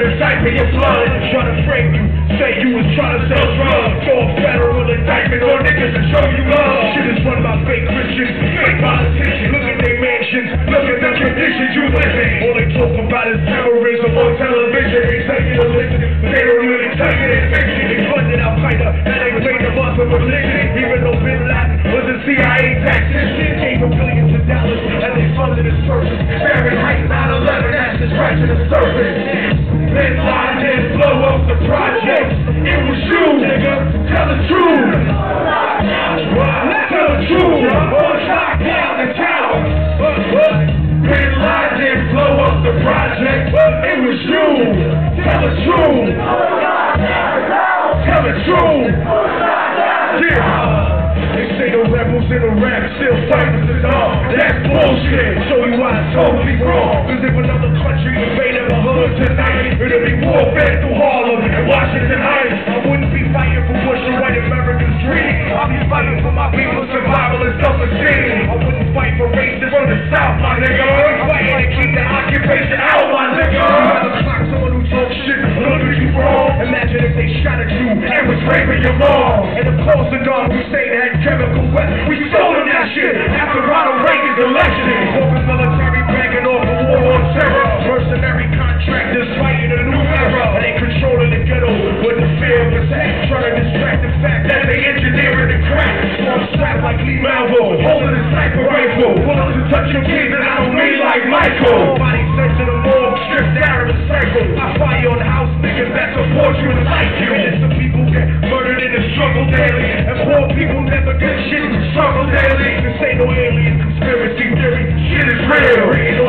the site for your blood. Try to frame you, say you was trying to sell drugs. Throw a federal indictment on niggas and show you love. Shit is run by fake Christians, fake politicians. Look at their mansions, look at the conditions you live in. All they talk about is terrorism on television. They say you listen, but they don't really tell you scratching the surface. Bin Laden didn't blow up the project. It was you, nigga. Tell the truth. Tell the truth. The the. Tell the truth. Tell the truth. Yeah. They say the rebels in Iraq still fight with the dog. That's bullshit. Show you it's totally wrong. Cause if another country invaded my hood tonight, it'd be warfare through Harlem and Washington Heights. I wouldn't be fighting for Bush and white America's dream. I'll be fighting for my people's survival and self-esteem. I wouldn't fight for racists from the South, my nigga. I'm fighting to keep the occupation out, my nigga. I'd someone who talks shit, look wrong. Imagine if they shot at you and was raping your mom. And of course like Lee Malvo, holding a sniper rifle. Willing to touch your kids and I don't mean like Michael. Body searching the morgue, stripped down in a circle. I fire on house niggas that support you and like you. Innocent people get murdered in the struggle daily, and poor people never get shit in the struggle daily. This ain't no alien conspiracy theory, shit is real.